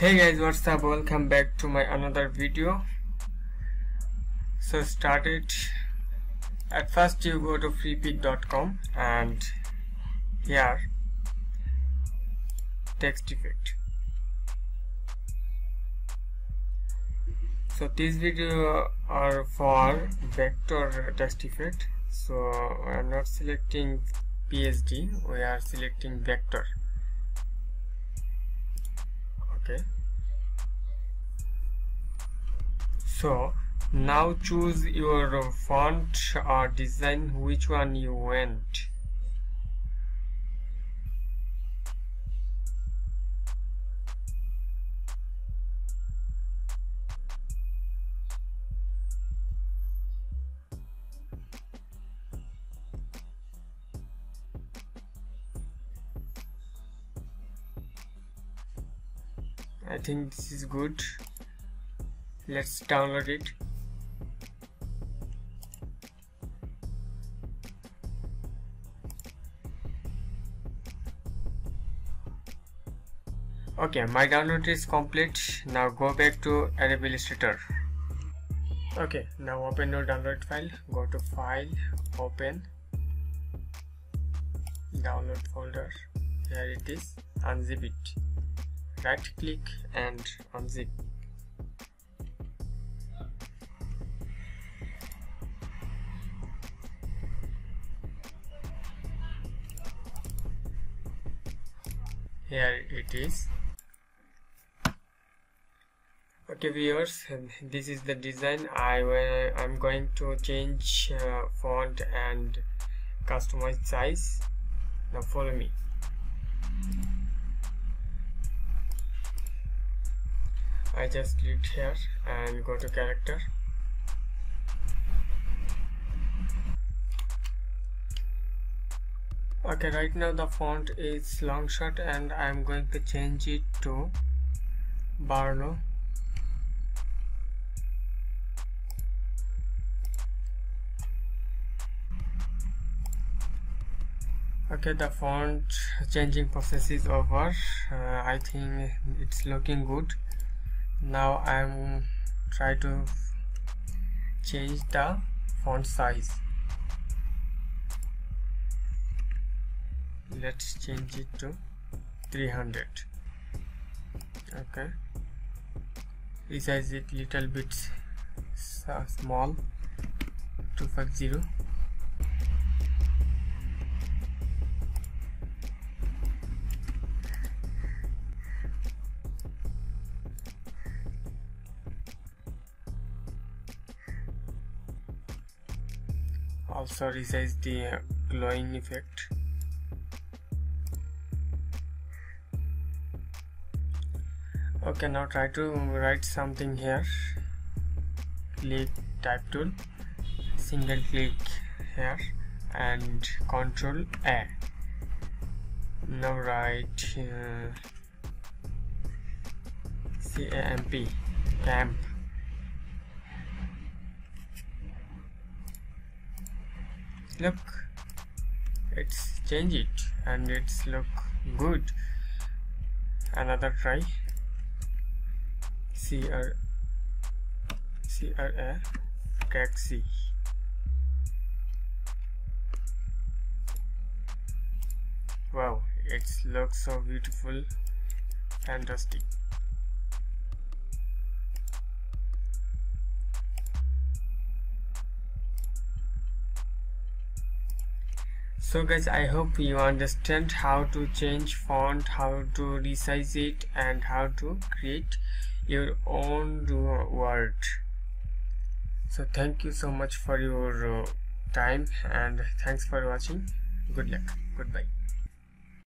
hey guys what's up? Welcome back to my another video. So started at first you go to freepik.com and here text effect. So this video are for vector text effect. So I'm not selecting PSD we are selecting vector okay? So now choose your font or design which one you want I think this is good. Let's download it. Okay my download is complete. Now go back to Adobe Illustrator okay now open your download file. Go to file open. Download folder. Here it is. Unzip it right click and unzip here it is. Okay viewers this is the design. I will I'm going to change uh, font and customize size. Now follow me I just click here and go to character. Okay right now the font is Longshot and I'm going to change it to Barlow. Okay the font changing process is over. Uh, I think it's looking good now I'm try to change the font size. Let's change it to 300 okay. Resize it little bit small. 250 also resize the glowing effect. Okay now try to write something here. Click type tool. Single click here and control A. Now write uh, CAMP camp look it's change it and it's look good. Another try. CR CRA taxi wow it looks so beautiful fantastic so guys i hope you understand how to change font how to resize it and how to create your own word so thank you so much for your uh, time and thanks for watching. Good luck. Goodbye